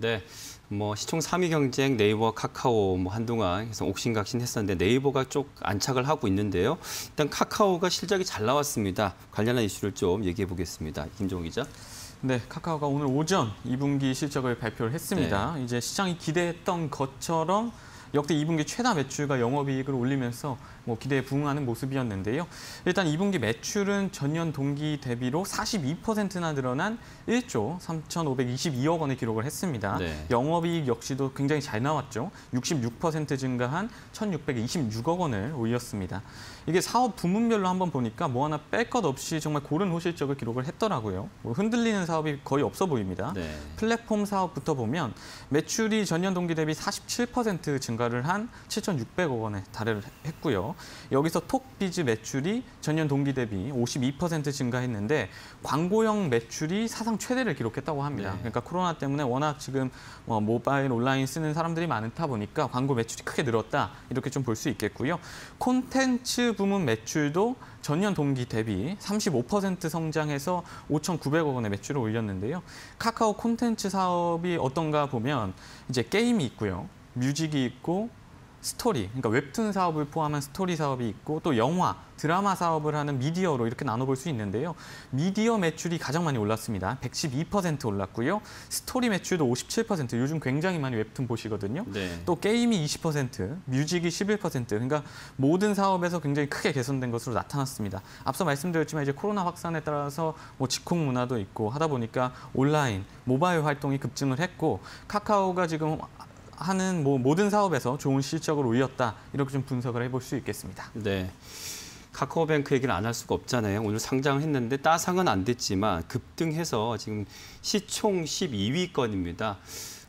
네. 뭐 시총 3위 경쟁 네이버, 카카오 뭐 한동안 계속 옥신각신 했었는데 네이버가 쪽 안착을 하고 있는데요. 일단 카카오가 실적이 잘 나왔습니다. 관련한 이슈를 좀 얘기해 보겠습니다. 김종욱 기자. 네, 카카오가 오늘 오전 2분기 실적을 발표를 했습니다. 네. 이제 시장이 기대했던 것처럼 역대 2분기 최다 매출과 영업이익을 올리면서 뭐 기대에 부응하는 모습이었는데요. 일단 2분기 매출은 전년 동기 대비로 42%나 늘어난 1조 3,522억 원을 기록을 했습니다. 네. 영업이익 역시도 굉장히 잘 나왔죠. 66% 증가한 1,626억 원을 올렸습니다. 이게 사업 부문별로 한번 보니까 뭐 하나 뺄 것 없이 정말 고른 호실적을 기록을 했더라고요. 뭐 흔들리는 사업이 거의 없어 보입니다. 네. 플랫폼 사업부터 보면 매출이 전년 동기 대비 47% 증가 를 한 7,600억 원에 달했고요. 여기서 톡비즈 매출이 전년 동기 대비 52% 증가했는데 광고형 매출이 사상 최대를 기록했다고 합니다. 네. 그러니까 코로나 때문에 워낙 지금 뭐 모바일 온라인 쓰는 사람들이 많다 보니까 광고 매출이 크게 늘었다 이렇게 좀 볼 수 있겠고요. 콘텐츠 부문 매출도 전년 동기 대비 35% 성장해서 5,900억 원의 매출을 올렸는데요. 카카오 콘텐츠 사업이 어떤가 보면 이제 게임이 있고요. 뮤직이 있고 스토리, 그러니까 웹툰 사업을 포함한 스토리 사업이 있고 또 영화, 드라마 사업을 하는 미디어로 이렇게 나눠볼 수 있는데요. 미디어 매출이 가장 많이 올랐습니다. 112% 올랐고요. 스토리 매출도 57%, 요즘 굉장히 많이 웹툰 보시거든요. 네. 또 게임이 20%, 뮤직이 11%, 그러니까 모든 사업에서 굉장히 크게 개선된 것으로 나타났습니다. 앞서 말씀드렸지만 이제 코로나 확산에 따라서 뭐 직콕 문화도 있고 하다 보니까 온라인, 모바일 활동이 급증을 했고 카카오가 지금 하는 뭐 모든 사업에서 좋은 실적을 올렸다 이렇게 좀 분석을 해볼 수 있겠습니다. 네. 카카오뱅크 얘기를 안 할 수가 없잖아요. 오늘 상장을 했는데 따상은 안 됐지만 급등해서 지금 시총 12위권입니다.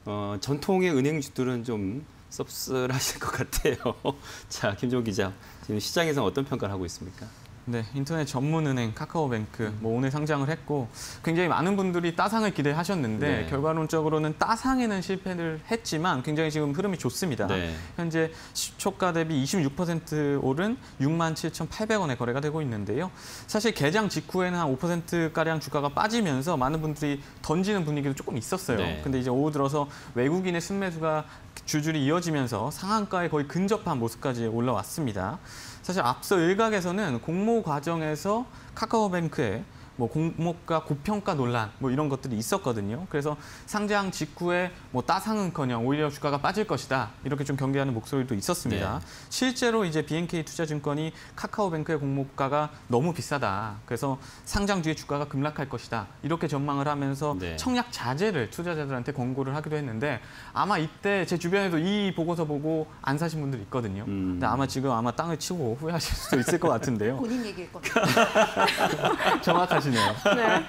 어, 전통의 은행주들은 좀 씁쓸하실 것 같아요. 자, 김종 기자, 지금 시장에서 어떤 평가를 하고 있습니까? 네, 인터넷 전문은행 카카오뱅크 뭐 오늘 상장을 했고 굉장히 많은 분들이 따상을 기대하셨는데 네. 결과론적으로는 따상에는 실패를 했지만 굉장히 지금 흐름이 좋습니다. 네. 현재 시초가 대비 26% 오른 6만 7,800원에 거래가 되고 있는데요. 사실 개장 직후에는 한 5%가량 주가가 빠지면서 많은 분들이 던지는 분위기도 조금 있었어요. 네. 근데 이제 오후 들어서 외국인의 순매수가 줄줄이 이어지면서 상한가에 거의 근접한 모습까지 올라왔습니다. 사실 앞서 일각에서는 공모 과정에서 카카오뱅크에 뭐 공모가 고평가 논란 뭐 이런 것들이 있었거든요. 그래서 상장 직후에 뭐 따상은커녕 오히려 주가가 빠질 것이다 이렇게 좀 경계하는 목소리도 있었습니다. 네. 실제로 이제 BNK 투자증권이 카카오뱅크의 공모가가 너무 비싸다. 그래서 상장 뒤에 주가가 급락할 것이다. 이렇게 전망을 하면서 네. 청약 자제를 투자자들한테 권고를 하기도 했는데 아마 이때 제 주변에도 이 보고서 보고 안 사신 분들 있거든요. 음. 근데 아마 지금 아마 땅을 치고 후회하실 수도 있을 것 같은데요. 본인 얘기일 겁니다. 정확하 시네요. 네.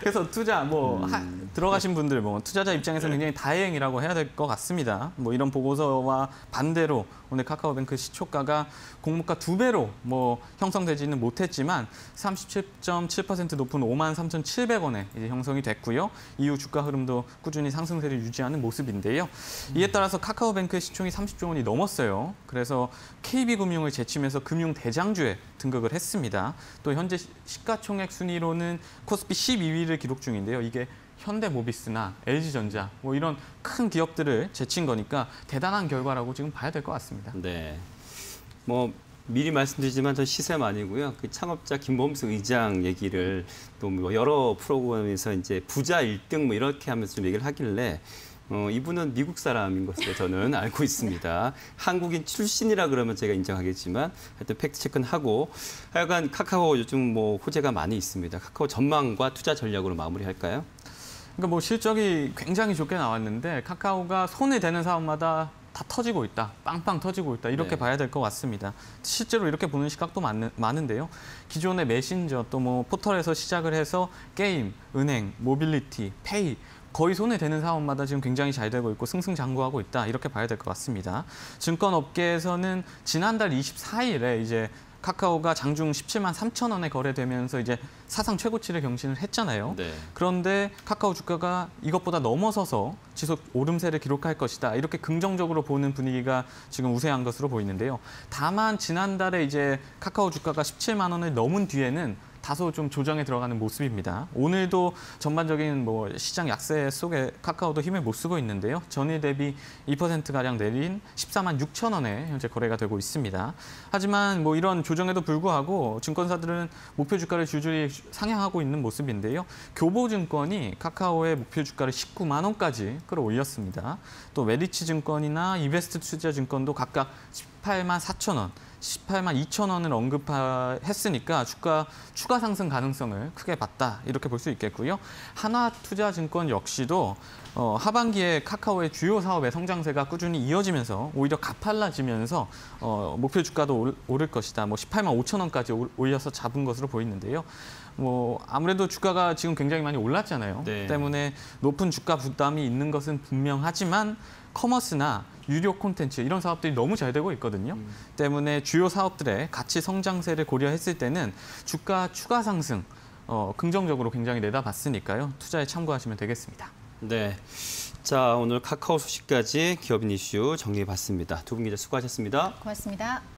그래서 투자 뭐 음. 하- 들어가신 분들 뭐 투자자 입장에서 굉장히 다행이라고 해야 될 것 같습니다. 뭐 이런 보고서와 반대로 오늘 카카오뱅크 시초가가 공모가 두 배로 뭐 형성되지는 못했지만 37.7% 높은 5만 3,700원에 이제 형성이 됐고요. 이후 주가 흐름도 꾸준히 상승세를 유지하는 모습인데요. 이에 따라서 카카오뱅크의 시총이 30조 원이 넘었어요. 그래서 KB금융을 제치면서 금융 대장주에 등극을 했습니다. 또 현재 시- 시가총액 순위로는 코스피 12위를 기록 중인데요. 이게 현대모비스나 LG전자 뭐 이런 큰 기업들을 제친 거니까 대단한 결과라고 지금 봐야 될 것 같습니다. 네. 뭐 미리 말씀드리지만 저 시샘 아니고요. 그 창업자 김범수 의장 얘기를 또 뭐 여러 프로그램에서 이제 부자 1등 뭐 이렇게 하면서 좀 얘기를 하길래 어, 이분은 미국 사람인 것으로 저는 알고 있습니다. 한국인 출신이라 그러면 제가 인정하겠지만 하여튼 팩트 체크는 하고 하여간 카카오 요즘 뭐 호재가 많이 있습니다. 카카오 전망과 투자 전략으로 마무리할까요? 그러니까 뭐 실적이 굉장히 좋게 나왔는데 카카오가 손에 대는 사업마다 다 터지고 있다, 빵빵 터지고 있다 이렇게 네. 봐야 될 것 같습니다. 실제로 이렇게 보는 시각도 많, 많은데요. 기존의 메신저 또 뭐 포털에서 시작을 해서 게임, 은행, 모빌리티, 페이 거의 손에 대는 사업마다 지금 굉장히 잘 되고 있고 승승장구하고 있다 이렇게 봐야 될 것 같습니다. 증권 업계에서는 지난달 24일에 이제 카카오가 장중 17만 3천 원에 거래되면서 이제 사상 최고치를 경신을 했잖아요. 네. 그런데 카카오 주가가 이것보다 넘어서서 지속 오름세를 기록할 것이다. 이렇게 긍정적으로 보는 분위기가 지금 우세한 것으로 보이는데요. 다만 지난달에 이제 카카오 주가가 17만 원을 넘은 뒤에는 다소 좀 조정에 들어가는 모습입니다. 오늘도 전반적인 뭐 시장 약세 속에 카카오도 힘을 못 쓰고 있는데요. 전일 대비 2% 가량 내린 14만 6천 원에 현재 거래가 되고 있습니다. 하지만 뭐 이런 조정에도 불구하고 증권사들은 목표 주가를 줄줄이 상향하고 있는 모습인데요. 교보증권이 카카오의 목표 주가를 19만 원까지 끌어올렸습니다. 또 메리츠 증권이나 이베스트 투자증권도 각각 18만 4천 원, 18만 2천 원을 언급했으니까 주가 추가 상승 가능성을 크게 봤다 이렇게 볼 수 있겠고요. 하나투자증권 역시도 어, 하반기에 카카오의 주요 사업의 성장세가 꾸준히 이어지면서 오히려 가팔라지면서 어, 목표 주가도 올- 오를 것이다. 뭐 18만 5천 원까지 올- 올려서 잡은 것으로 보이는데요. 뭐 아무래도 주가가 지금 굉장히 많이 올랐잖아요. 네. 때문에 높은 주가 부담이 있는 것은 분명하지만 커머스나 유료 콘텐츠 이런 사업들이 너무 잘 되고 있거든요. 때문에 주요 사업들의 가치 성장세를 고려했을 때는 주가 추가 상승 어, 긍정적으로 굉장히 내다봤으니까요. 투자에 참고하시면 되겠습니다. 네. 자, 오늘 카카오 소식까지 기업인 이슈 정리해 봤습니다. 두 분 기자 수고하셨습니다. 고맙습니다.